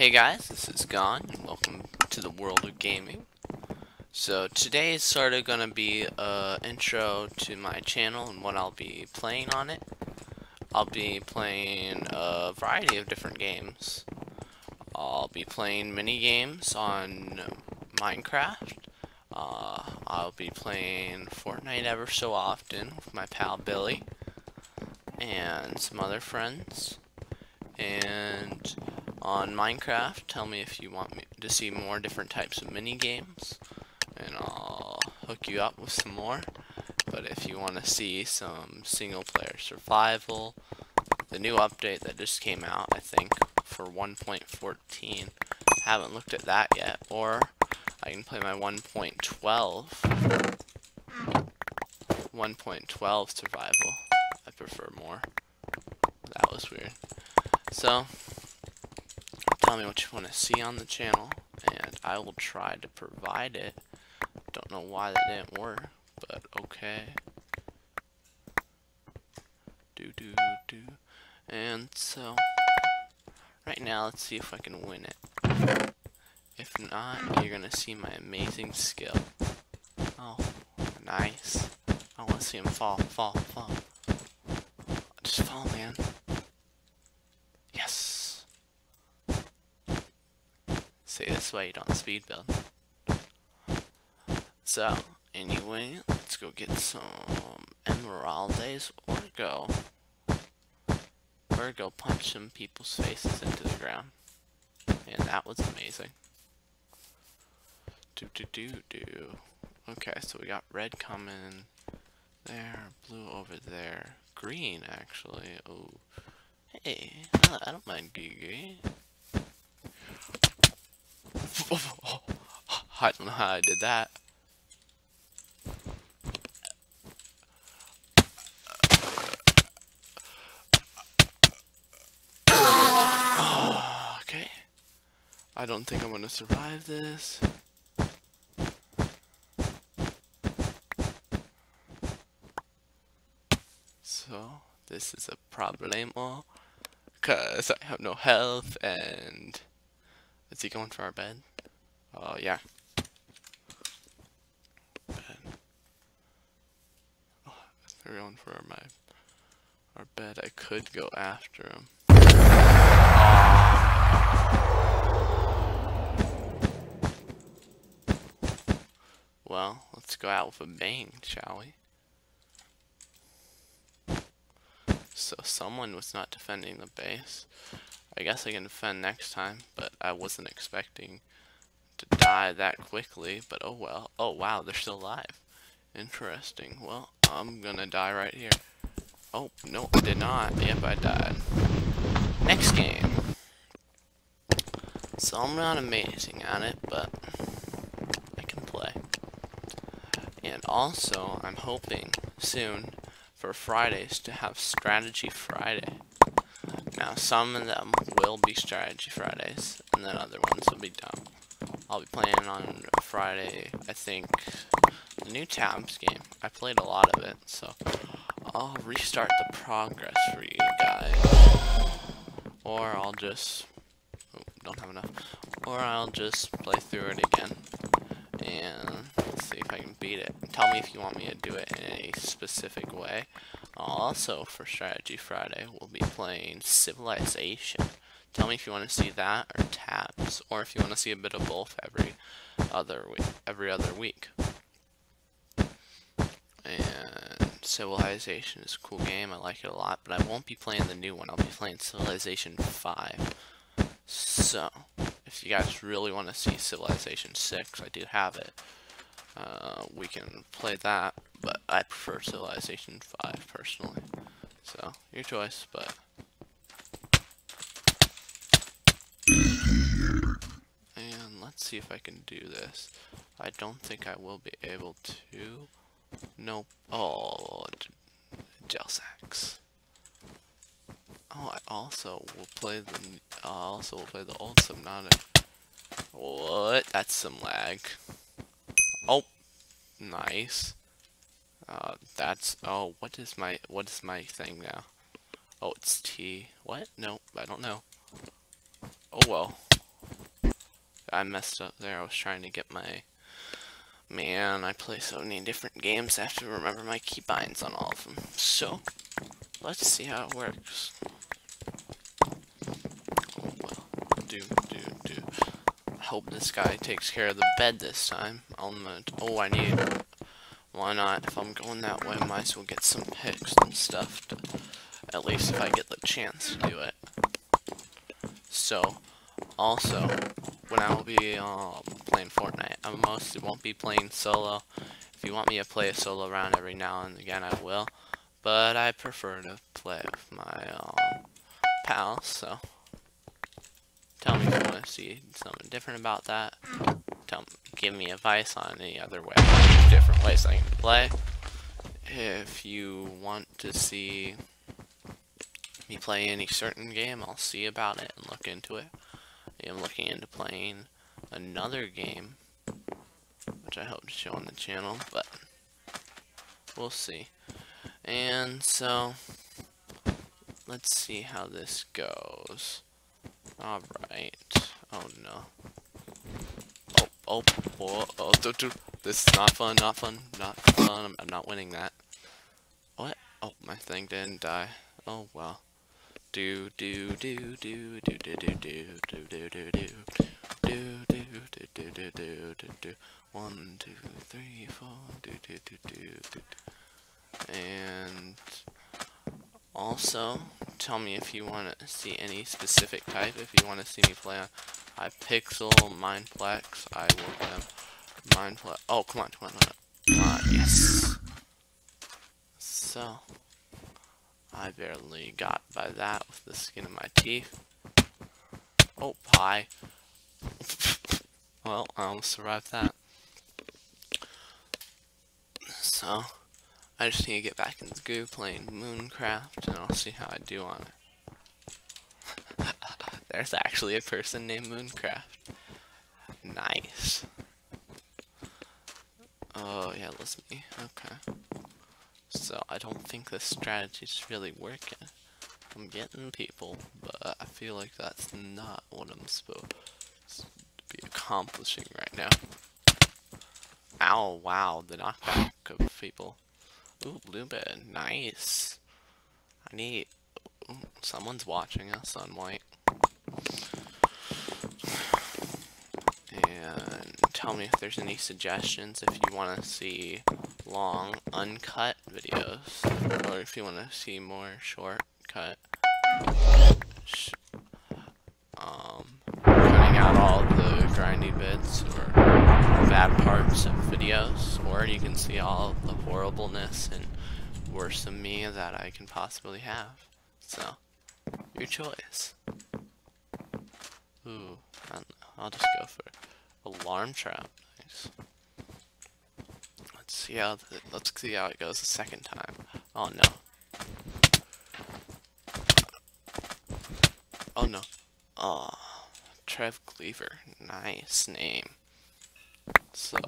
Hey guys, this is Gone, and welcome to the world of gaming. So today is sort of going to be a intro to my channel and what I'll be playing on it. I'll be playing a variety of different games. I'll be playing mini games on Minecraft. Uh, I'll be playing Fortnite ever so often with my pal Billy and some other friends. And on Minecraft, tell me if you want me to see more different types of mini games, and I'll hook you up with some more. But if you want to see some single player survival, the new update that just came out, I think, for 1.14, haven't looked at that yet, or I can play my 1.12 1.12 survival. I prefer more. That was weird. So, tell me what you want to see on the channel, and I will try to provide it. Don't know why that didn't work, but okay. Do do do. And so, right now, let's see if I can win it. If not, you're gonna see my amazing skill. Oh, nice. I want to see him fall, fall, fall. Just fall, man. Yes. This way you don't speed build. So, anyway, let's go get some emeraldes or go. Or go punch some people's faces into the ground. And that was amazing. Do do do do. Okay, so we got red coming there, blue over there, green actually. Oh, hey, I don't mind green. I don't know how I did that. Oh, okay. I don't think I'm gonna survive this. So, this is a problemo. Because I have no health and... Is he going for our bed? Oh, yeah. Bed. Oh, they're going for my our bed. I could go after him. Well, let's go out with a bang, shall we? So someone was not defending the base. I guess I can defend next time, but I wasn't expecting to die that quickly, but oh well. Oh wow, they're still alive. Interesting. Well, I'm gonna die right here. Oh, no, I did not. Yep, I died. Next game. So I'm not amazing at it, but I can play. And also, I'm hoping soon for Fridays to have Strategy Friday. Now, some of them will be Strategy Fridays, and then other ones will be dumb. I'll be playing on Friday, I think, the new Tabs game. I played a lot of it, so I'll restart the progress for you guys. Or I'll just, oh, don't have enough, or I'll just play through it again. And see if I can beat it. Tell me if you want me to do it in a specific way. Also, for Strategy Friday, we'll be playing Civilization. Tell me if you want to see that or Or if you want to see a bit of both every other week. Every other week. And Civilization is a cool game. I like it a lot, but I won't be playing the new one. I'll be playing Civilization 5. So, if you guys really want to see Civilization 6, I do have it. Uh, we can play that, but I prefer Civilization 5 personally. So, your choice, but... let's see if I can do this. I don't think I will be able to. Nope. Oh, gel sacks. Oh, I also will play the. I also will play the old Subnautica. What? That's some lag. Oh, nice. Uh, that's. Oh, what is my? What is my thing now? Oh, it's T. What? No, I don't know. Oh well. I messed up there. I was trying to get my... Man, I play so many different games. I have to remember my keybinds on all of them. So, let's see how it works. Oh, well. Do, do, do. I hope this guy takes care of the bed this time. I'm. Oh, I need... Why not? If I'm going that way, I might as well get some picks and stuff. To, at least if I get the chance to do it. So, also, when I will be um, playing Fortnite, I mostly won't be playing solo. If you want me to play a solo round every now and again, I will. But I prefer to play with my um, pals, so tell me if you want to see something different about that. Tell give me advice on any other way, different ways I can play. If you want to see me play any certain game, I'll see about it and look into it. I'm looking into playing another game, which I hope to show on the channel, but we'll see. And so, let's see how this goes. Alright. Oh no. Oh, oh, oh, oh, do, do. this is not fun, not fun, not fun. I'm, I'm not winning that. What? Oh, my thing didn't die. Oh well. Do do do do do do do do do do do do do do do do do do do do one two three four do do do do do and also tell me if you want to see any specific type if you want to see me play on Hypixel, Mineplex, I will play Mineplex. Oh come on, come on, come on. yes. So I barely got by that with the skin of my teeth. Oh, pie. well, I almost survived that. So, I just need to get back into goo playing Mooncraft, and I'll see how I do on it. There's actually a person named Mooncraft. Nice. Oh, yeah, listen me. Okay. So I don't think this strategy is really working. I'm getting people, but I feel like that's not what I'm supposed to be accomplishing right now. Ow, wow, the knockback of people. Ooh, bed, nice. I need, someone's watching us on white. And tell me if there's any suggestions if you want to see long, uncut videos, or if you want to see more shortcut, um, cutting out all the grindy bits or bad parts of videos, or you can see all the horribleness and worse than me that I can possibly have. So, your choice. Ooh, I'll just go for alarm trap. Nice see how the, let's see how it goes the second time. Oh no. Oh no. Oh, Trev Cleaver. Nice name. So,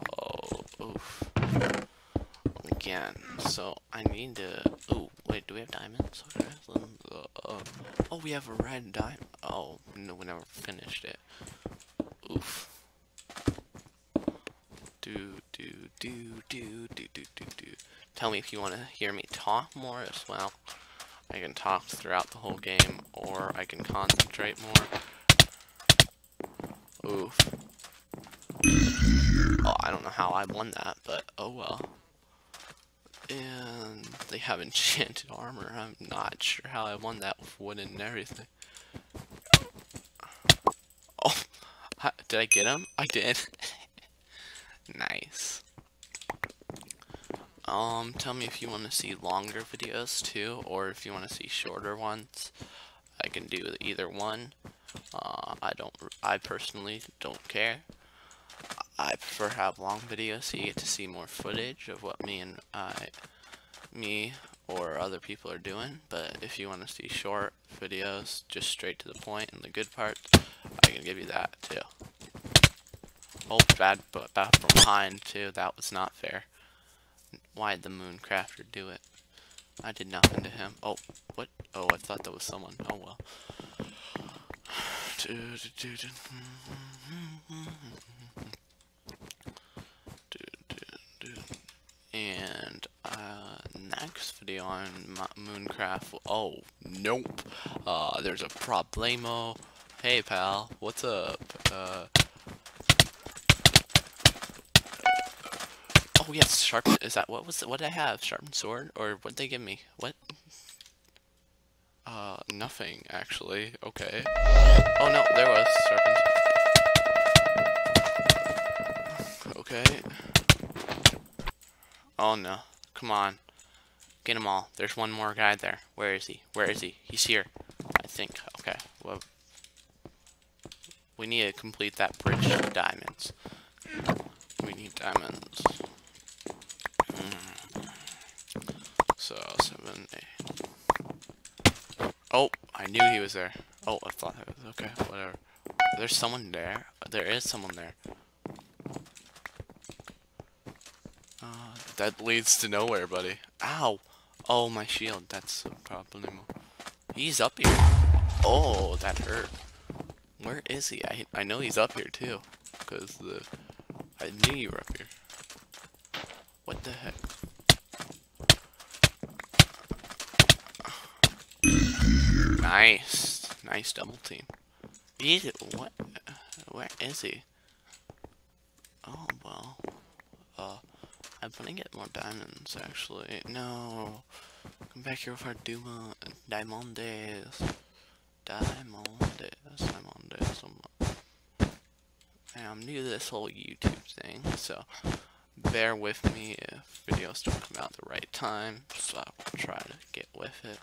oof. Again, so I need to. Oh, wait, do we have diamonds? Oh, we have a red diamond. Oh, no, we never finished it. Oof. Do, do, do, do, Tell me if you want to hear me talk more as well. I can talk throughout the whole game, or I can concentrate more. Oof. Oh, I don't know how I won that, but oh well. And they have enchanted armor. I'm not sure how I won that with wood and everything. Oh, did I get him? I did. Nice. Um, tell me if you want to see longer videos too, or if you want to see shorter ones. I can do either one. Uh, I don't, I personally don't care. I prefer have long videos so you get to see more footage of what me and I, me or other people are doing. But if you want to see short videos, just straight to the point and the good parts, I can give you that too. Oh, bad, but bad from behind too. That was not fair. Why'd the Mooncrafter do it? I did nothing to him. Oh, what? Oh, I thought that was someone. Oh well. And uh, next video on Mooncraft. Oh, nope. Uh, there's a problemo. Hey, pal. What's up? Uh, oh yes, sharp. Is that what was? What did I have? Sharpened sword, or what did they give me? What? Uh, nothing actually. Okay. Oh no, there was sharpened. Okay. Oh no. Come on. Get them all. There's one more guy there. Where is he? Where is he? He's here. I think. Okay. Well, we need to complete that bridge of diamonds. We need diamonds. So, seven, eight. Oh, I knew he was there. Oh, I thought it was okay. Whatever. There's someone there. There is someone there. Uh, that leads to nowhere, buddy. Ow! Oh, my shield. That's a problem. He's up here. Oh, that hurt. Where is he? I I know he's up here too, because the I knew you were up here. What the heck? Nice, nice double team. He's what? Where is he? Oh well. Uh. I'm gonna get more diamonds, actually. No. Come back here with our Duma Diamondes. Diamondes. Diamondes. I'm new to this whole YouTube thing, so bear with me if videos don't come out at the right time. So I will try to get with it,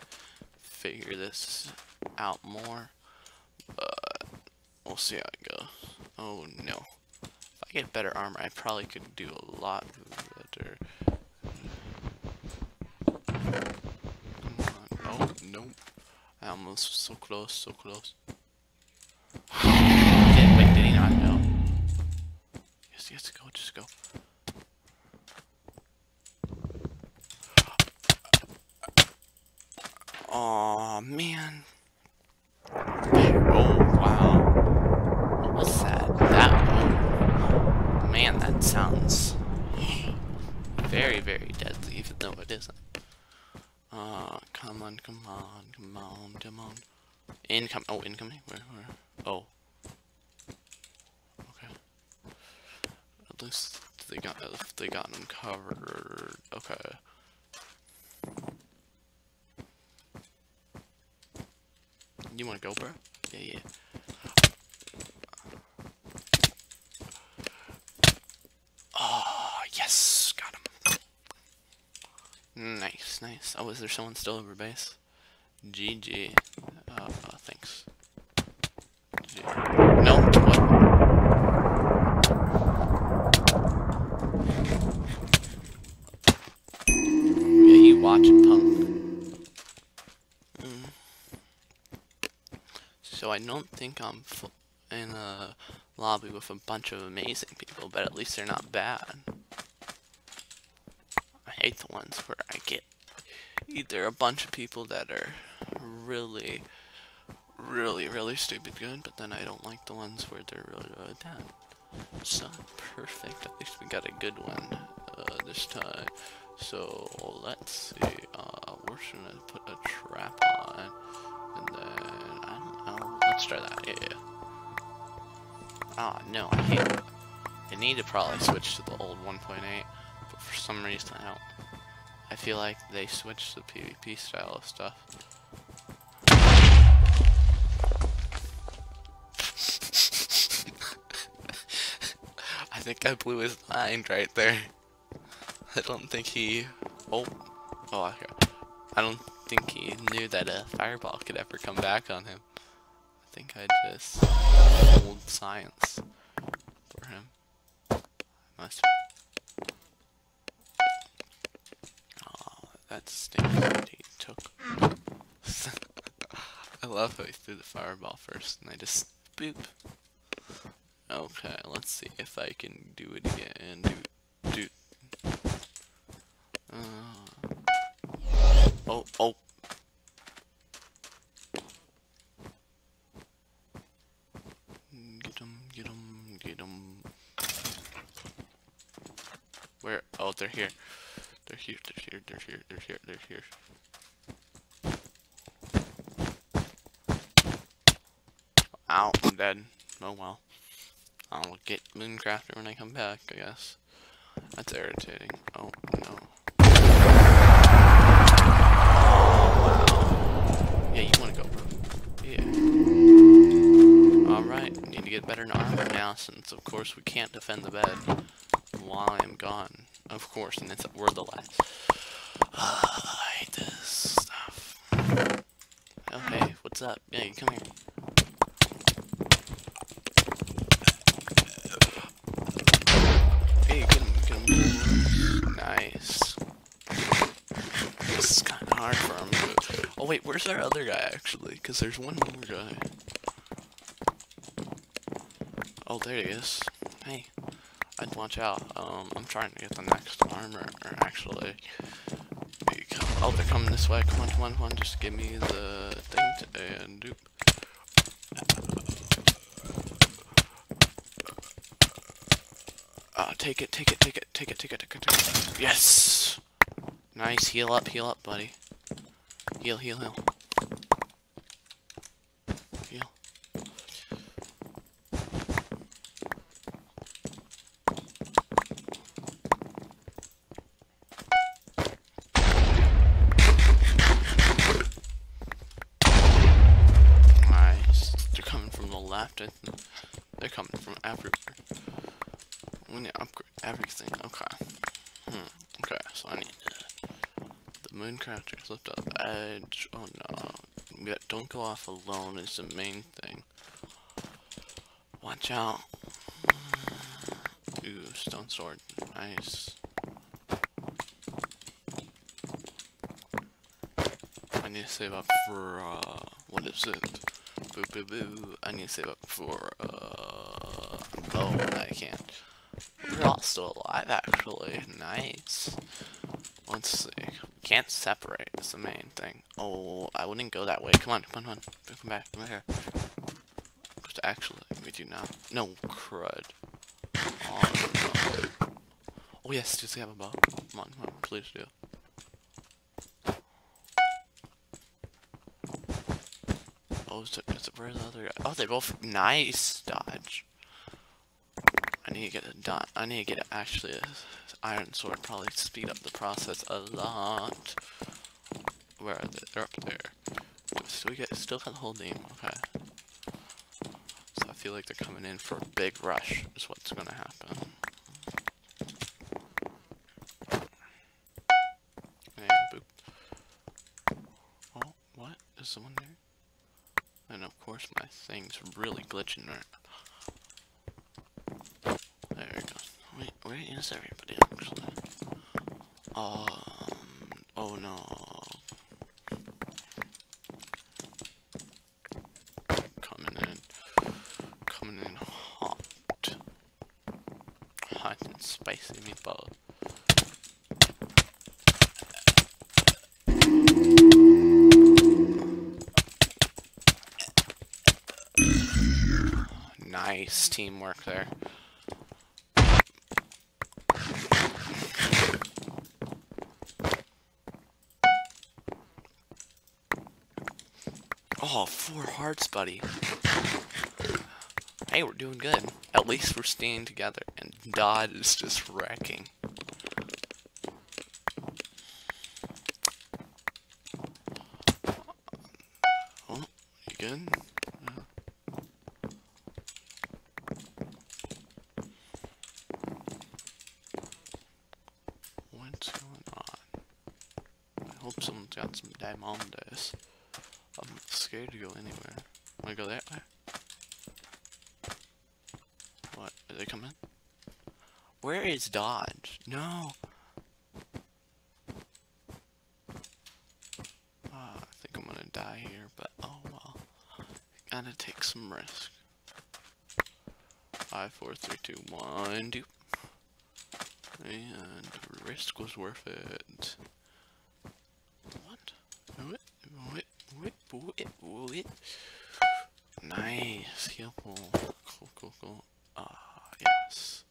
figure this out more. But we'll see how it goes. Oh no. If I get better armor, I probably could do a lot better. Come on. Oh, nope. I almost so close, so close. wait, did he not know? Yes, yes, go, just go. Oh man. Oh wow. What was that? That one. man, that sounds very, very deadly, even though it isn't. Uh, come on, come on, come on, come on. Income. Oh, incoming. Where, where? Oh. Okay. At least they got they got them covered. Okay. You wanna go, bro? Yeah, yeah. Oh, yes! Got him. Nice, nice. Oh, is there someone still over base? GG. Uh, uh thanks. GG. No, what? Yeah, you watching, punk. Mm. So I don't think I'm in a lobby with a bunch of amazing people, but at least they're not bad I hate the ones where I get either a bunch of people that are really, really, really stupid good, but then I don't like the ones where they're really, really bad. So, perfect. At least we got a good one uh, this time. So, let's see. Uh, we're just gonna put a trap on. And then, that. Yeah, yeah. Oh, no, I. I need to probably switch to the old 1.8 but for some reason I don't. I feel like they switched the PvP style of stuff. I think I blew his mind right there. I don't think he. Oh, oh, I don't think he knew that a fireball could ever come back on him. I think I just old science for him. Must. That stinks he took. I love how he threw the fireball first and I just boop. Okay, let's see if I can do it again. Do, do. Uh, oh, oh. get them, get them. Where? Oh, they're here. They're here, they're here, they're here, they're here, they're here. Ow, I'm dead. Oh well. I'll get Mooncrafter when I come back, I guess. That's irritating. Oh, no. Yeah, you wanna go, bro. Yeah. Alright, need to get better armor now, since of course we can't defend the bed while I am gone. Of course, and it's we're the last. I hate this stuff. Oh hey, what's up? Yeah, you come here. Hey, get him, get him. Nice. This is kind of hard for him. But... Oh wait, where's our other guy actually? Because there's one more guy. Oh, there he is. Hey, I'd watch out. Um, I'm trying to get the next armor, or actually, oh, they're coming this way. Come on, come on, come on. Just give me the thing and doop. Uh, take it, take it, take it, take it, take it, take it, take it. Yes! Nice, heal up, heal up, buddy. Heal, heal. Heal. Nice. They're coming They're coming from everywhere. We need to upgrade everything. Okay. Hmm. Okay, so I need the mooncrafters lift up edge. Oh no. Yeah, don't go off alone is the main thing. Watch out. Ooh, stone sword. Nice. I need to save up for, uh, what is it? I need to save up for, uh, oh, I can't. All still alive, actually. Nice. Let's see. Can't separate is the main thing. Oh, I wouldn't go that way. Come on, come on, come on. Come back, come here. Just actually, we do not. No, crud. Oh, no. Oh, yes, does he have a bow? Come on, come on, please do. Oh, is where's the other guy? Oh, they both, nice dodge. I need to get a dot. I need to get actually a iron sword. Probably speed up the process a lot. Where are they? They're up there. So we get still got the whole name. Okay. So I feel like they're coming in for a big rush. Is what's gonna happen. Oh, what? Is someone there? And of course my thing's really glitching right now. There we go. Wait, where is everybody actually? Um, oh no. Coming in, coming in hot. Hot and spicy meatball. Nice teamwork there. Oh, four hearts, buddy. Hey, we're doing good. At least we're staying together. And Dodd is just wrecking. Oh, you good? What's going on? I hope someone's got some diamonds. I'm scared to go anywhere. Wanna go that way? What? Are they coming? Where is Dodge? No! Oh, I think I'm gonna die here, but oh well. Gotta take some risk. Five, four, three, two, one, two. And risk was worth it. it? Nice, Yep. Cool, cool, cool. Ah, yes.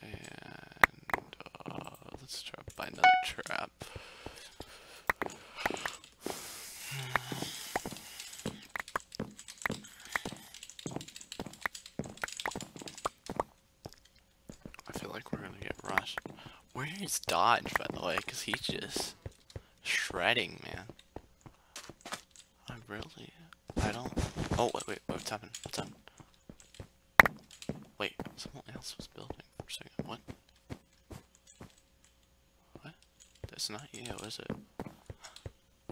And, uh, let's try to buy another trap. I feel like we're gonna get rushed. Where is Dodge, by the way? Because he's just shredding, man. I really... I don't. Oh wait, wait, what's happening? What's happening? Wait, someone else was building for a second. What? What? That's not you, is it?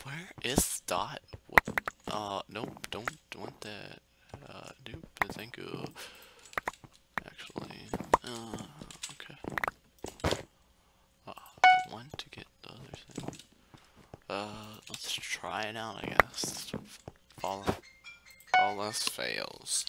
Where is Dot? What? Uh, nope, don't want that. Uh, nope, thank you. Actually, uh, okay. Uh, I want to get the other thing. Uh, let's try it out, I guess. Follow. Else fails.